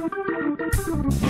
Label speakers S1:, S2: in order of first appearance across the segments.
S1: Música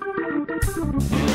S1: Música